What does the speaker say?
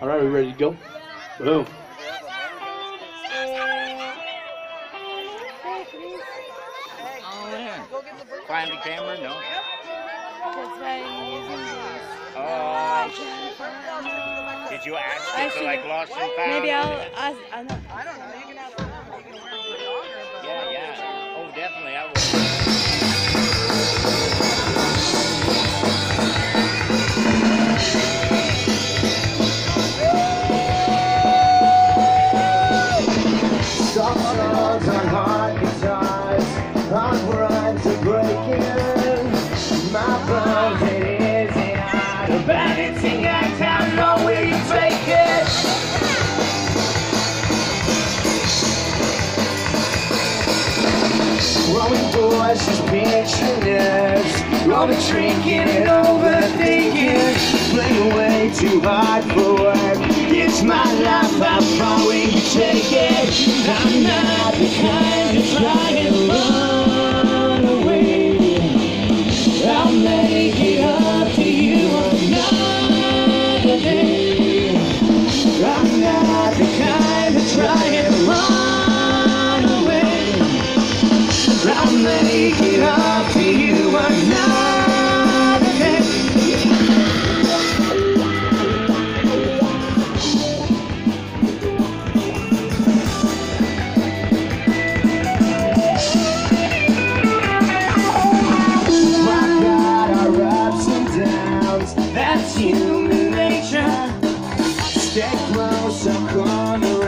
All right, we ready to go? Boom. Find the camera? No. That's why I'm using these. Oh. Did you ask I it to should- like lost and found? Maybe I'll ask. I know. I don't know. You can ask them. You can wear them for longer, but Yeah, yeah. Oh, definitely. I will. Soft songs on hard guitars, hard rhymes Growing boys is pensioners, Roman drinking and overthinking. Playing way too hard check mouse, I'm gonna